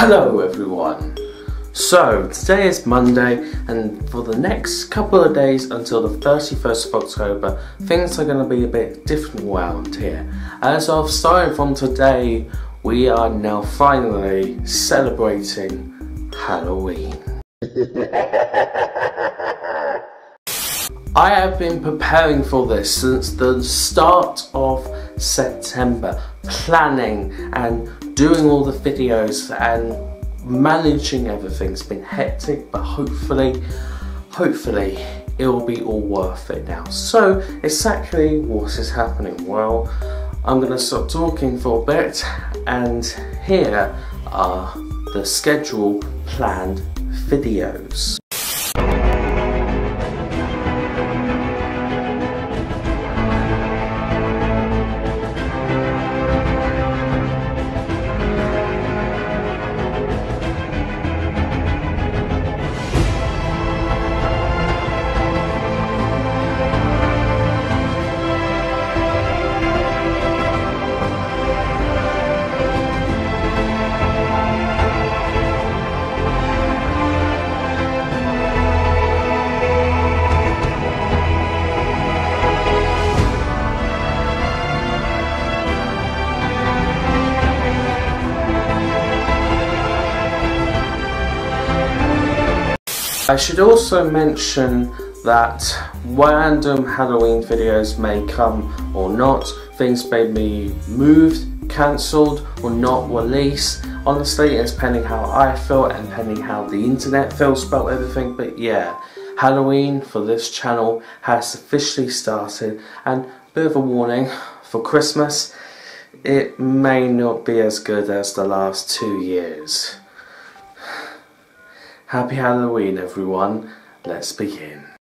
Hello everyone! So, today is Monday and for the next couple of days until the 31st of October, things are going to be a bit different around here. As of starting from today, we are now finally celebrating Halloween. I have been preparing for this since the start of September, planning and doing all the videos and managing everything's been hectic, but hopefully, hopefully it will be all worth it now. So exactly what is happening? Well, I'm going to stop talking for a bit and here are the schedule planned videos. I should also mention that random Halloween videos may come or not, things may be moved, cancelled or not released. Honestly, it's pending how I feel and pending how the internet feels about everything, but yeah. Halloween for this channel has officially started and bit of a warning for Christmas it may not be as good as the last two years. Happy Halloween everyone. Let's begin.